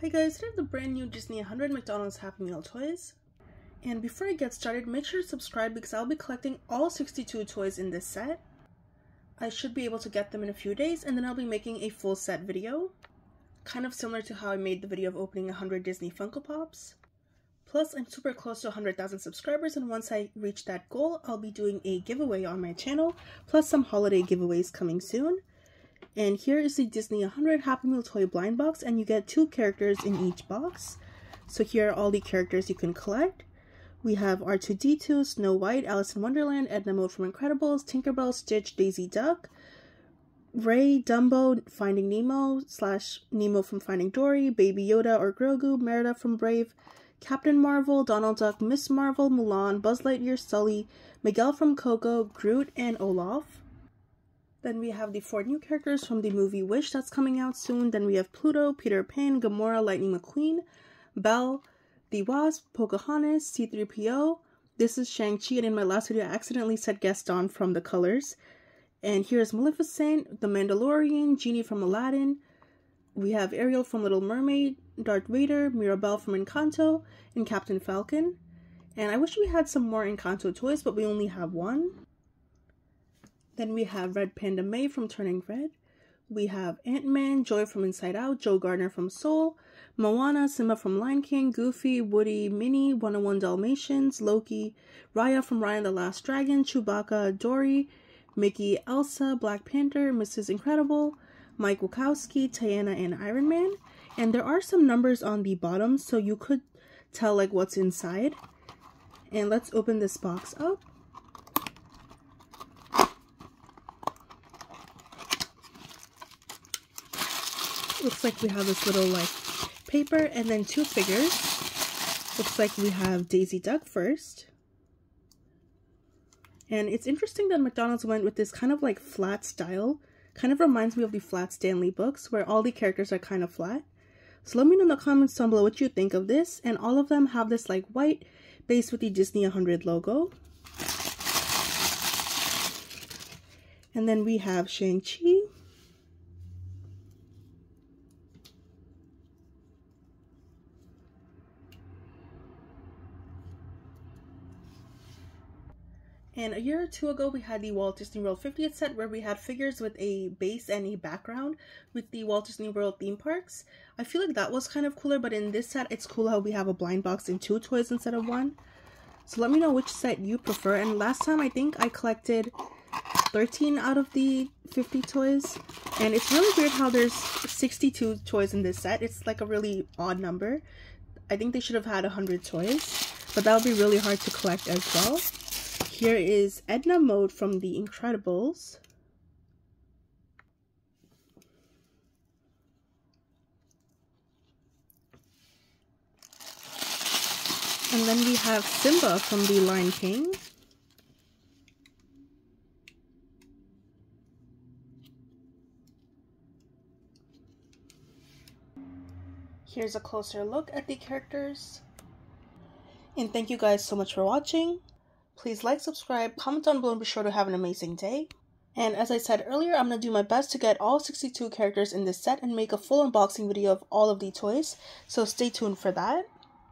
Hi guys, today I have the brand new Disney 100 McDonald's Happy Meal toys. And before I get started, make sure to subscribe because I'll be collecting all 62 toys in this set. I should be able to get them in a few days and then I'll be making a full set video. Kind of similar to how I made the video of opening 100 Disney Funko Pops. Plus, I'm super close to 100,000 subscribers and once I reach that goal, I'll be doing a giveaway on my channel, plus some holiday giveaways coming soon. And here is the Disney 100 Happy Meal toy blind box and you get two characters in each box. So here are all the characters you can collect. We have R2-D2, Snow White, Alice in Wonderland, Edna Mode from Incredibles, Tinkerbell, Stitch, Daisy Duck, Rey, Dumbo, Finding Nemo, slash Nemo from Finding Dory, Baby Yoda or Grogu, Merida from Brave, Captain Marvel, Donald Duck, Miss Marvel, Mulan, Buzz Lightyear, Sulley, Miguel from Coco, Groot, and Olaf. Then we have the four new characters from the movie Wish that's coming out soon. Then we have Pluto, Peter Pan, Gamora, Lightning McQueen, Belle, the Wasp, Pocahontas, C3PO. This is Shang-Chi, and in my last video, I accidentally said Gaston from The Colors. And here's Maleficent, The Mandalorian, Genie from Aladdin. We have Ariel from Little Mermaid, Darth Vader, Mirabel from Encanto, and Captain Falcon. And I wish we had some more Encanto toys, but we only have one. Then we have Red Panda Mei from Turning Red. We have Ant-Man, Joy from Inside Out, Joe Gardner from Soul, Moana, Simba from Lion King, Goofy, Woody, Minnie, 101 Dalmatians, Loki, Raya from Raya and the Last Dragon, Chewbacca, Dory, Mickey, Elsa, Black Panther, Mrs. Incredible, Mike Wazowski, Tiana, and Iron Man. And there are some numbers on the bottom, so you could tell like what's inside. And let's open this box up. Looks like we have this little like paper and then two figures. Looks like we have Daisy Duck first. And it's interesting that McDonald's went with this kind of like flat style. Kind of reminds me of the flat Stanley books where all the characters are kind of flat. So let me know in the comments down below what you think of this. And all of them have this like white base with the Disney 100 logo. And then we have Shang-Chi. And a year or two ago, we had the Walt Disney World 50th set where we had figures with a base and a background with the Walt Disney World theme parks. I feel like that was kind of cooler, but in this set, it's cool how we have a blind box and two toys instead of one. So let me know which set you prefer. And last time, I think I collected 13 out of the 50 toys. And it's really weird how there's 62 toys in this set. It's like a really odd number. I think they should have had 100 toys, but that would be really hard to collect as well. Here is Edna Mode from The Incredibles. And then we have Simba from The Lion King. Here's a closer look at the characters. And thank you guys so much for watching. Please like, subscribe, comment down below, and be sure to have an amazing day. And as I said earlier, I'm going to do my best to get all 62 characters in this set and make a full unboxing video of all of the toys, so stay tuned for that.